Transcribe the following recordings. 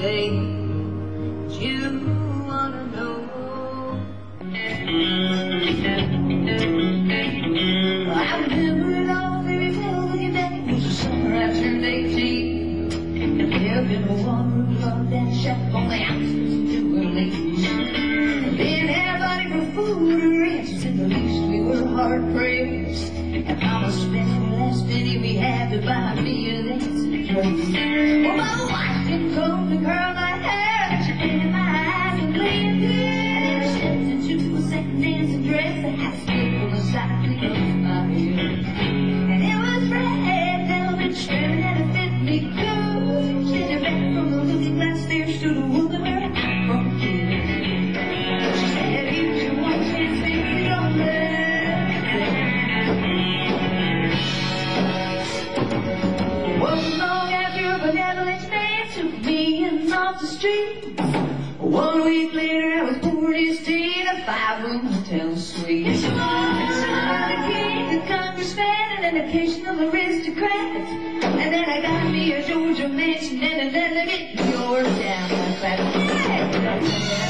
say you wanna know. I remember it all, baby, till looking back, it was the summer I turned 18. And there had been one room love that shop on the houses to her ladies. Then everybody grew food and rest, and the least we were hard pressed. And Mama spent the last penny we had to buy me an extra dress. Well, the girl I had, in my eyes and clean streets. One week later, I was poor to stay in a five-room hotel suite. It's you are. a you are. The king, the congressman, an occasional aristocrat. And then I got me a Georgia mansion and an elegant Yorktown flat.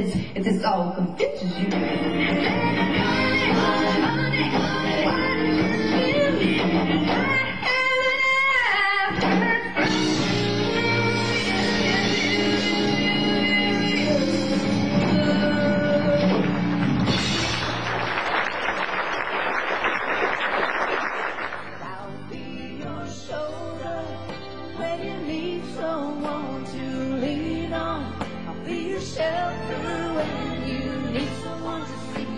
this if this all convinces you. Shoulder when you need someone to lean Shelter when you need someone to see.